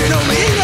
you know me.